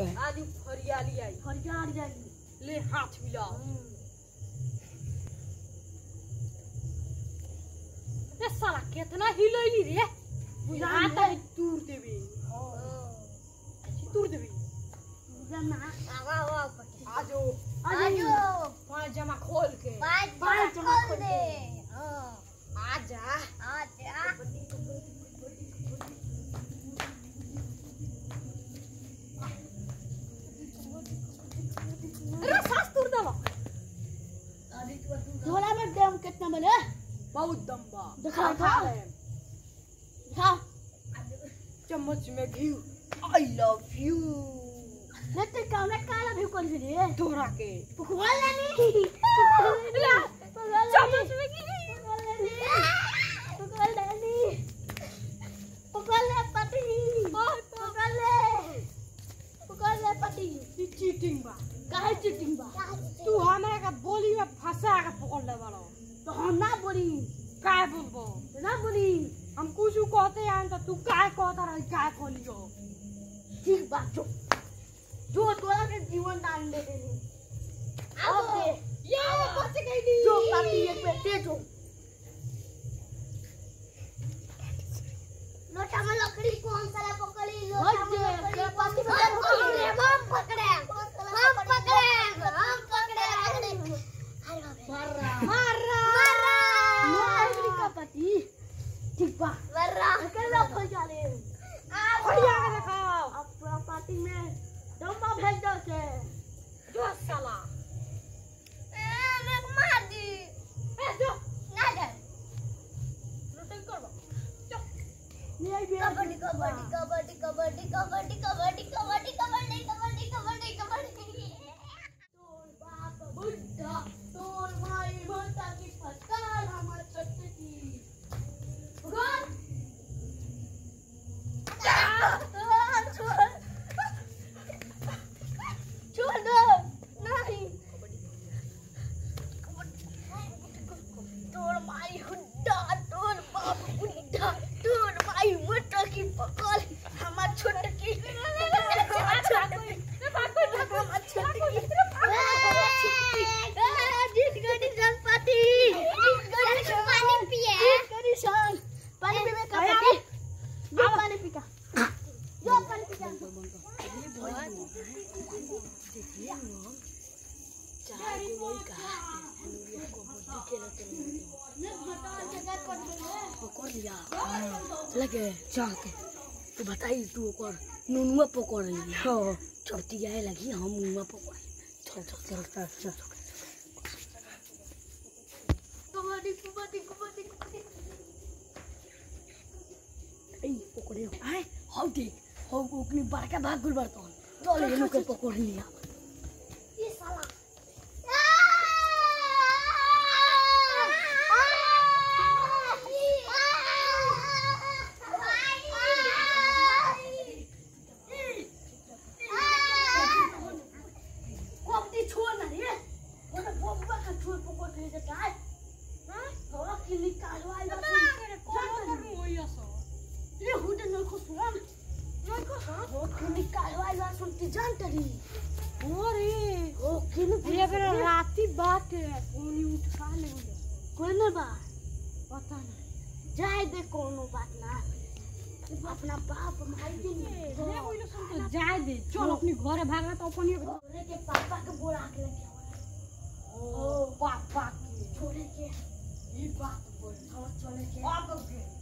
आलू हरियाली आई। हरियाली आई। ले हाथ मिला। हम्म। ये साला कितना हिलैली रे। बुझाता है। दूर देवी। दूर हाँ। देवी जमा आवा आवा आजो आजो पाँच जमा खोल के। पाँच जमा खोल दे हाँ आजा बहुत दम्बा। दिखाओ, खा दिखाओ। ले। हाँ। चम्मच में घी। आई लव यू काला भी कर दिए तोरा के। चम्मच में घी। ले पति। ले ले पति। चीटिंग बा काहे चीटिंग बा तू हमरा का बोली में फंसा के पकड़ ले तो हम ना बोली। काय बोलबो ना बोली हम कुछ कहते हैं तो तू काय कहता रही काय कहलियो ठीक बात जो। जो तोरा के जीवन दान दे दे अब दे। ये बच गई जो पाती एक पे दे जो लोटा में लकड़ी कौन सा पकड़ी? लोटा में लकड़ी पाती में हम पकड़े। हम पकड़े। हम पकड़े। हम पकड़े। मारा पति। ठीक बा। वर्रा। अकेला फंस जा रहे आप फंस जा के दिखाओ अब प्रॉपर्टी में डम्बा भेज दो के। जो साला। ए मैं मार दी। ए जो। ना जा रोटिंग करवा। ये भी कबड्डी कबड्डी कबड्डी कबड्डी कबड्डी कबड्डी लगे जाके। तू बताई तू ओकर नुनुआ पकड़ ली हाँ। चढ़ती जाए लगी हम मुनुआ पकड़। चल चल चल चल चल कबड्डी कबड्डी कबड्डी कबड्डी। ए पकड़े आए हाउ देख हाउ ओकनी बड़का भाग गुल बरतन चल ये लोग के पकड़ लिया ये साला कबड्डी छोड़ ना रे ओने का छोड़ पकड़ के जे काय हाँ? थोड़ा की निकालवाई बस ये हुड न को सुन। न को हाँ? वो की निकालवाई बस सुनती जानतरी अरे ओ किन ये बेरा राती बात है कोनी उठा ले कोई ना बा पता नहीं। जाए दे कोनो बात ना। अपना बाप मारी दे रे कोई सुन तो जाए दे। चल अपनी घरे भागना तो अपनी के पापा के बोला के Oh, back, back. Turn. You back, boy. Turn again. Back again.